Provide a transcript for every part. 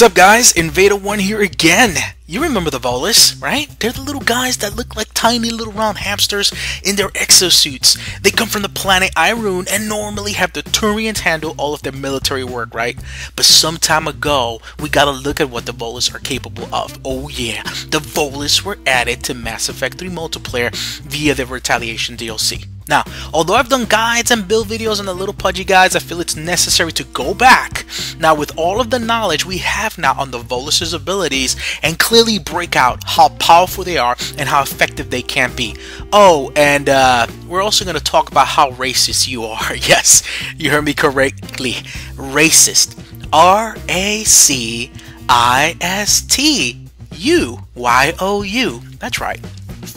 What's up guys, Invader 1 here again. You remember the Volus, right? They're the little guys that look like tiny little round hamsters in their exosuits. They come from the planet Irune and normally have the Turians handle all of their military work, right? But some time ago, we gotta look at what the Volus are capable of. Oh yeah, the Volus were added to Mass Effect 3 multiplayer via the Retaliation DLC. Now, although I've done guides and build videos on the little pudgy guys, I feel it's necessary to go back now with all of the knowledge we have now on the Volus' abilities and clearly break out how powerful they are and how effective they can be. Oh, and uh, we're also going to talk about how racist you are. Yes, you heard me correctly. Racist. R A C I S T U Y O U. That's right.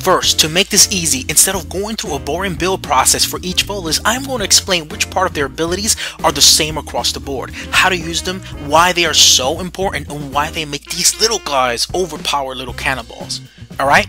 First, to make this easy, instead of going through a boring build process for each Volus, I'm going to explain which part of their abilities are the same across the board, how to use them, why they are so important, and why they make these little guys overpower little cannonballs. Alright?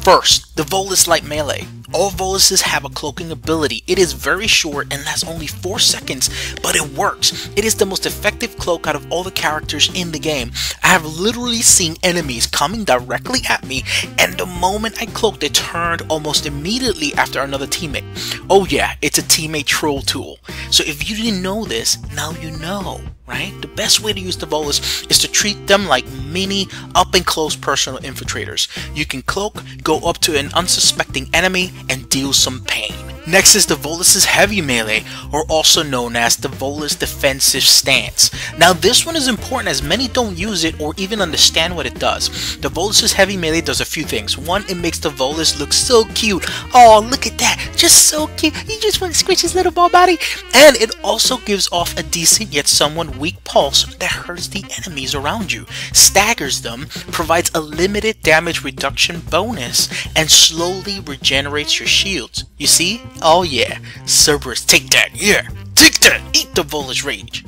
First, the Volus Light Melee. All Voluses have a cloaking ability. It is very short and lasts only 4 seconds, but it works. It is the most effective cloak out of all the characters in the game. I have literally seen enemies coming directly at me, and the moment I cloaked, it turned almost immediately after another teammate. Oh yeah, it's a teammate troll tool. So if you didn't know this, now you know right? The best way to use the Volus is to treat them like mini up and close personal infiltrators. You can cloak, go up to an unsuspecting enemy, and deal some pain. Next is the Volus' Heavy Melee, or also known as the Volus Defensive Stance. Now this one is important as many don't use it or even understand what it does. The Volus' Heavy Melee does a few things. One, it makes the Volus look so cute. Oh, look at that, just so cute. You just want to squish his little ball body. And it also gives off a decent yet somewhat weak pulse that hurts the enemies around you, staggers them, provides a limited damage reduction bonus, and slowly regenerates your shields. You see? Oh yeah, Cerberus, take that, yeah, take that, eat the Volus Rage.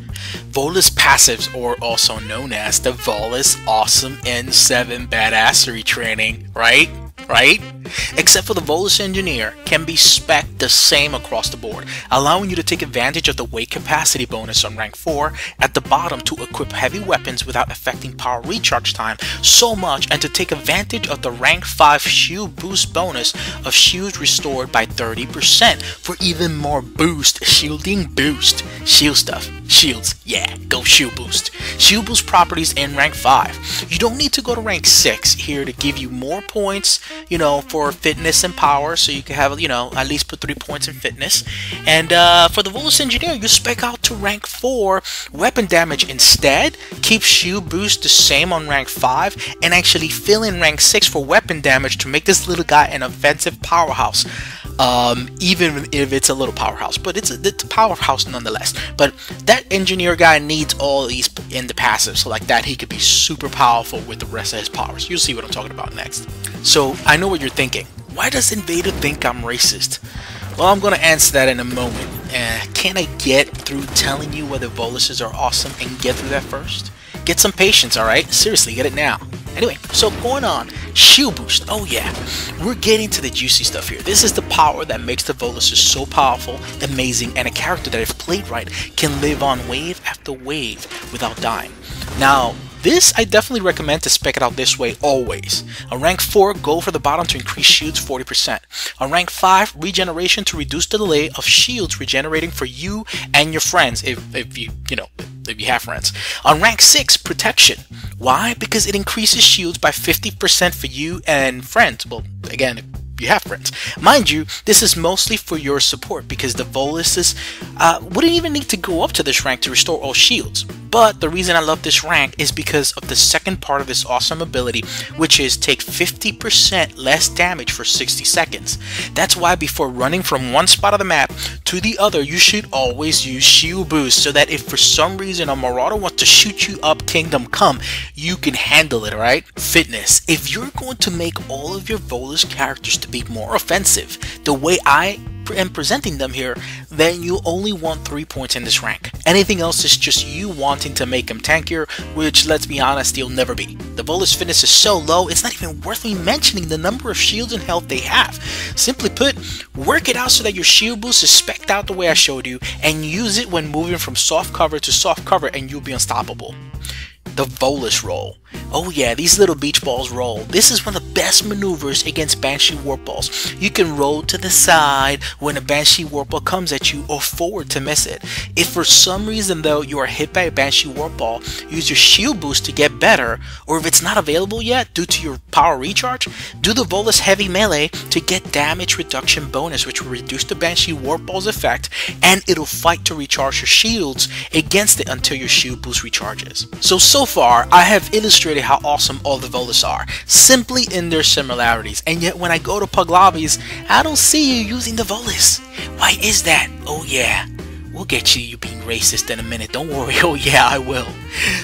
Volus passives, or also known as the Volus Awesome N7 Badassery Training, right? Right? Except for the Volus Engineer can be spec the same across the board, allowing you to take advantage of the weight capacity bonus on rank 4 at the bottom to equip heavy weapons without affecting power recharge time so much and to take advantage of the rank 5 shield boost bonus of shields restored by 30% for even more boost, shielding boost, shield stuff, shields, yeah, go shield boost. Shield boost properties in rank 5. You don't need to go to rank 6 here to give you more points you know, for fitness and power, so you can have, you know, at least put three points in fitness. And uh, for the Volus Engineer, you spec out to rank 4 weapon damage instead, keep shield boost the same on rank 5, and actually fill in rank 6 for weapon damage to make this little guy an offensive powerhouse um, even if it's a little powerhouse. But it's a, it's a powerhouse nonetheless. But that engineer guy needs all these in the passive, so like that he could be super powerful with the rest of his powers. You'll see what I'm talking about next. So I know what you're thinking. Why does Invader think I'm racist? Well, I'm going to answer that in a moment. Uh, can I get through telling you whether Voluses are awesome and get through that first? Get some patience, alright? Seriously, get it now. Anyway, so going on, shield boost. Oh yeah, we're getting to the juicy stuff here. This is the power that makes the Volus so powerful, amazing, and a character that if played right can live on wave after wave without dying. Now, this I definitely recommend to spec it out this way always. On rank 4, go for the bottom to increase shields 40%. On rank 5, regeneration to reduce the delay of shields regenerating for you and your friends if, if you, you know, if you have friends. On rank 6, protection. Why? Because it increases shields by 50% for you and friends. Well, again, you have friends. Mind you, this is mostly for your support because the Voluses uh, wouldn't even need to go up to this rank to restore all shields. But the reason I love this rank is because of the second part of this awesome ability, which is take 50% less damage for 60 seconds. That's why before running from one spot of the map to the other, you should always use shield boost so that if for some reason a marauder wants to shoot you up Kingdom Come, you can handle it, right? Fitness. If you're going to make all of your Volus characters to be more offensive, the way I am presenting them here, then you only want 3 points in this rank. Anything else is just you wanting to make them tankier, which let's be honest, you'll never be. The Volus fitness is so low, it's not even worth me mentioning the number of shields and health they have. Simply put, work it out so that your shield boost is specced out the way I showed you, and use it when moving from soft cover to soft cover and you'll be unstoppable. the Volus roll. Oh yeah, these little beach balls roll. This is one of the best maneuvers against Banshee Warp Balls. You can roll to the side when a Banshee Warp Ball comes at you or forward to miss it. If for some reason though you are hit by a Banshee Warp Ball, use your shield boost to get better, or if it's not available yet due to your power recharge, do the Volus Heavy Melee to get damage reduction bonus which will reduce the Banshee Warp Ball's effect and it'll fight to recharge your shields against it until your shield boost recharges. So, so far I have illustrated how awesome all the Volus are, simply in their similarities, and yet when I go to Pug lobbies, I don't see you using the Volus. Why is that? Oh yeah, We'll get you, you being racist in a minute, don't worry, oh yeah, I will.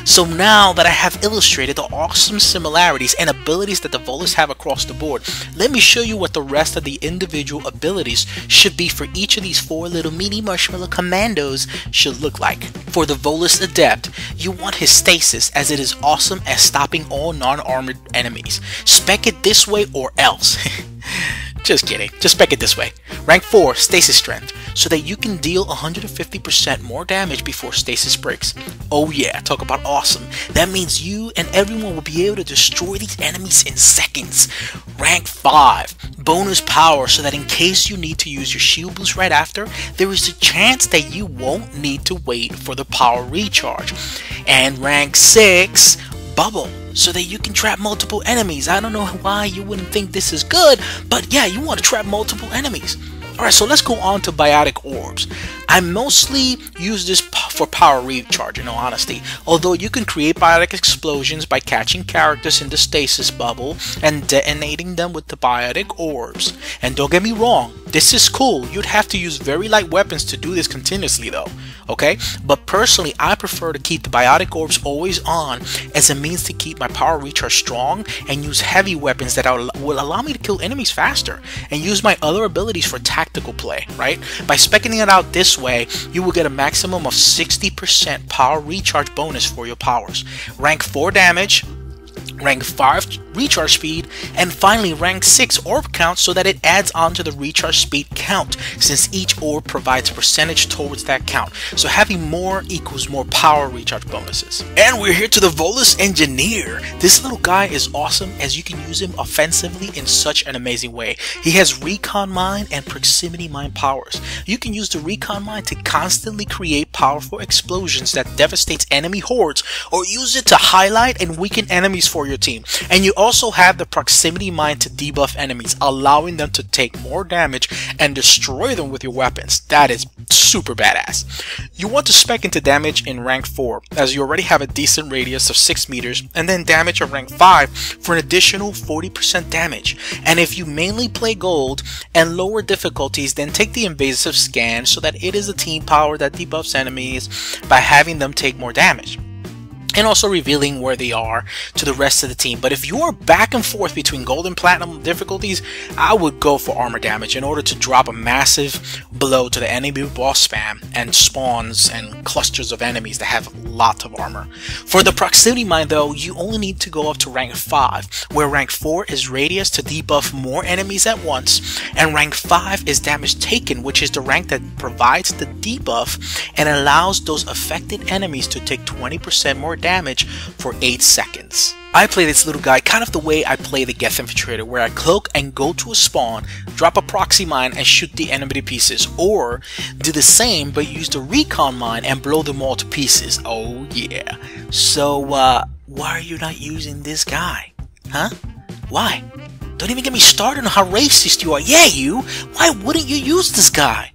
So now that I have illustrated the awesome similarities and abilities that the Volus have across the board, let me show you what the rest of the individual abilities should be for each of these four little mini marshmallow commandos should look like. For the Volus Adept, you want his stasis as it is awesome at stopping all non-armored enemies. Spec it this way or else. Just kidding, just spec it this way. Rank 4, Stasis Strength so that you can deal 150% more damage before stasis breaks. Oh yeah, talk about awesome. That means you and everyone will be able to destroy these enemies in seconds. Rank 5, bonus power so that in case you need to use your shield boost right after, there is a chance that you won't need to wait for the power recharge. And rank 6, bubble so that you can trap multiple enemies. I don't know why you wouldn't think this is good, but yeah, you want to trap multiple enemies. Alright, so let's go on to Biotic Orbs. I mostly use this for power recharge in all honesty, although you can create biotic explosions by catching characters in the stasis bubble and detonating them with the biotic orbs. And don't get me wrong, this is cool, you'd have to use very light weapons to do this continuously though, okay? But personally, I prefer to keep the biotic orbs always on as a means to keep my power recharge strong and use heavy weapons that will allow me to kill enemies faster and use my other abilities for tactical play, right? By specking it out this way, you will get a maximum of 60% power recharge bonus for your powers. Rank 4 damage, rank 5 recharge speed, and finally rank 6 orb count so that it adds on to the recharge speed count since each orb provides a percentage towards that count. So having more equals more power recharge bonuses. And we're here to the Volus Engineer. This little guy is awesome as you can use him offensively in such an amazing way. He has recon mine and proximity mine powers. You can use the recon mine to constantly create powerful explosions that devastates enemy hordes or use it to highlight and weaken enemies for your team. And you also have the proximity mine to debuff enemies, allowing them to take more damage and destroy them with your weapons. That is super badass. You want to spec into damage in rank 4, as you already have a decent radius of 6 meters, and then damage of rank 5 for an additional 40% damage. And if you mainly play gold and lower difficulties, then take the invasive scan so that it is a team power that debuffs enemies by having them take more damage and also revealing where they are to the rest of the team. But if you are back and forth between gold and platinum difficulties, I would go for armor damage in order to drop a massive blow to the enemy boss spam and spawns and clusters of enemies that have lots of armor. For the proximity mine though, you only need to go up to rank 5, where rank 4 is radius to debuff more enemies at once, and rank 5 is damage taken, which is the rank that provides the debuff and allows those affected enemies to take 20% more damage for 8 seconds. I play this little guy kind of the way I play the Geth Infiltrator, where I cloak and go to a spawn, drop a proxy mine and shoot the enemy to pieces, or do the same but use the recon mine and blow them all to pieces. Oh yeah. So, uh, why are you not using this guy? Huh? Why? Don't even get me started on how racist you are. Yeah, you! Why wouldn't you use this guy?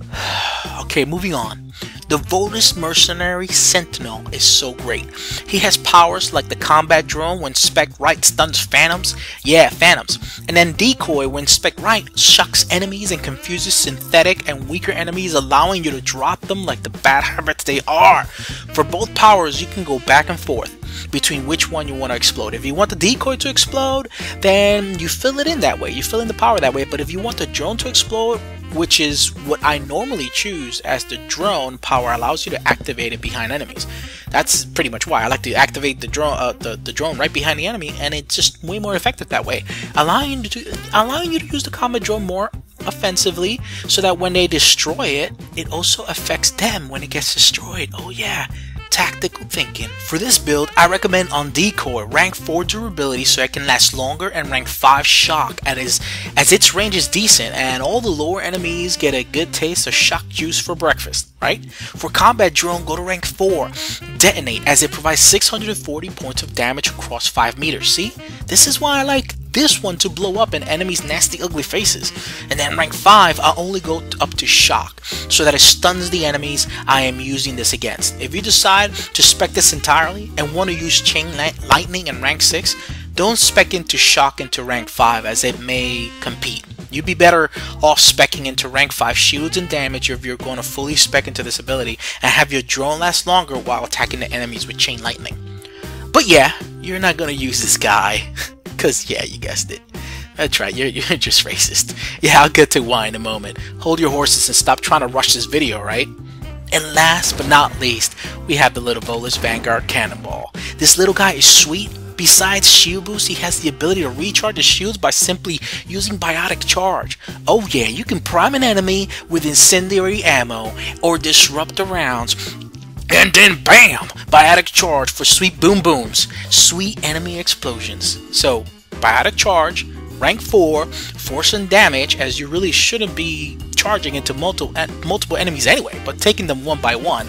okay, moving on. The Volus Mercenary Sentinel is so great. He has powers like the combat drone when spec right stuns phantoms, yeah, phantoms, and then decoy when spec right shocks enemies and confuses synthetic and weaker enemies allowing you to drop them like the bad habits they are. For both powers you can go back and forth between which one you want to explode. If you want the decoy to explode, then you fill it in that way. You fill in the power that way. But if you want the drone to explode, which is what I normally choose as the drone power allows you to activate it behind enemies. That's pretty much why I like to activate the drone, uh, the, the drone right behind the enemy, and it's just way more effective that way, allowing you to allowing you to use the combat drone more offensively, so that when they destroy it, it also affects them when it gets destroyed. Oh yeah, tactical thinking. For this build, I recommend on Decoy rank 4 durability so it can last longer and rank 5 shock as, as its range is decent and all the lower enemies get a good taste of shock juice for breakfast, right? For combat drone, go to rank 4, detonate as it provides 640 points of damage across 5 meters. See? This is why I like this one to blow up in enemies' nasty ugly faces. And then rank 5, I'll only go up to shock, so that it stuns the enemies I am using this against. If you decide to spec this entirely and want to use chain lightning in rank 6, don't spec into shock into rank 5 as it may compete. You'd be better off specking into rank 5 shields and damage if you're going to fully spec into this ability and have your drone last longer while attacking the enemies with chain lightning. But yeah, you're not going to use this guy. Because, yeah, you guessed it. That's right, you're, you're just racist. Yeah, I'll get to why in a moment. Hold your horses and stop trying to rush this video, right? And last but not least, we have the little Volus Vanguard Cannonball. This little guy is sweet. Besides shield boost, he has the ability to recharge his shields by simply using Biotic Charge. Oh yeah, you can prime an enemy with incendiary ammo or disruptor rounds and then BAM! Biotic Charge for sweet boom booms. Sweet enemy explosions. So, Biotic Charge, rank 4, force and damage, as you really shouldn't be charging into multiple, multiple enemies anyway, but taking them one by one.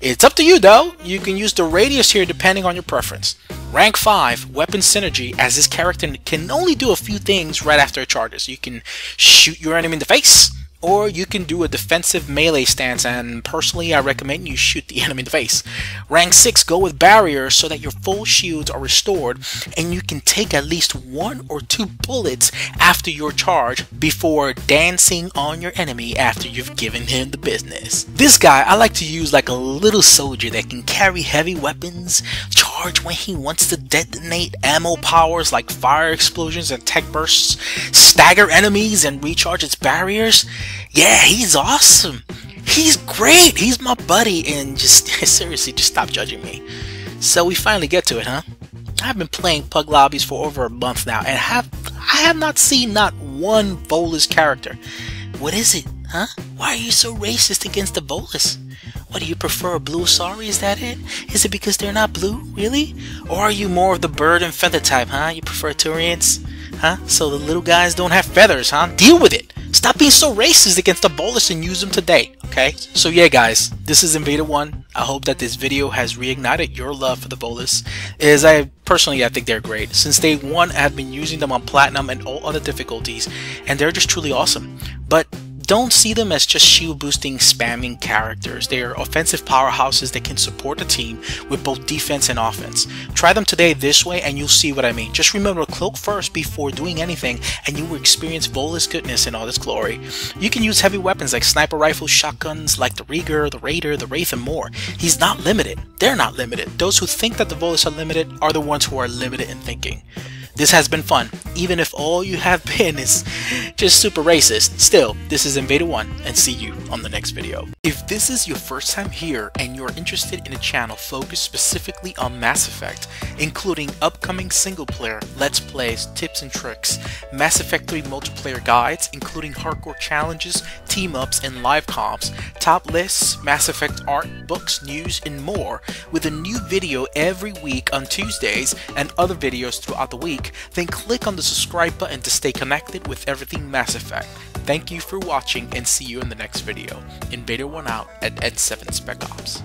It's up to you though, you can use the radius here depending on your preference. Rank 5, Weapon Synergy, as this character can only do a few things right after it charges. You can shoot your enemy in the face, or you can do a defensive melee stance and personally I recommend you shoot the enemy in the face. Rank 6 go with barriers so that your full shields are restored and you can take at least one or two bullets after your charge before dancing on your enemy after you've given him the business. This guy I like to use like a little soldier that can carry heavy weapons, charge when he wants to detonate ammo powers like fire explosions and tech bursts, stagger enemies and recharge its barriers. Yeah, he's awesome. He's great. He's my buddy. And just seriously, just stop judging me. So we finally get to it, huh? I've been playing Pug Lobbies for over a month now, and have I have not seen not one Volus character. What is it, huh? Why are you so racist against the Volus? What do you prefer, a blue Asari? Is that it? Is it because they're not blue, really? Or are you more of the bird and feather type, huh? You prefer Turians? Huh? So the little guys don't have feathers, huh? Deal with it! Stop being so racist against the Volus and use them today, okay? So yeah guys, this is Invader 1. I hope that this video has reignited your love for the Volus. As I personally I think they're great. Since day one I have been using them on Platinum and all other difficulties and they're just truly awesome. But don't see them as just shield boosting spamming characters. They are offensive powerhouses that can support the team with both defense and offense. Try them today this way and you'll see what I mean. Just remember cloak first before doing anything and you will experience Volus goodness in all its glory. You can use heavy weapons like sniper rifles, shotguns like the Reegar, the Raider, the Wraith and more. He's not limited. They're not limited. Those who think that the Volus are limited are the ones who are limited in thinking. This has been fun, even if all you have been is just super racist. Still, this is Invader 1, and see you on the next video. If this is your first time here and you're interested in a channel focused specifically on Mass Effect, including upcoming single player, let's plays, tips and tricks, Mass Effect 3 multiplayer guides, including hardcore challenges, team ups, and live comps, top lists, Mass Effect art, books, news, and more, with a new video every week on Tuesdays and other videos throughout the week, then click on the subscribe button to stay connected with everything Mass Effect. Thank you for watching and see you in the next video. Invader 1 out at N7 Spec Ops.